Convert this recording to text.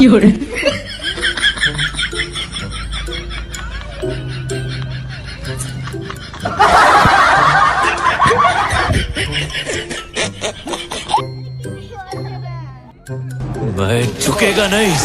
有人，मैं झुकेगा नहीं।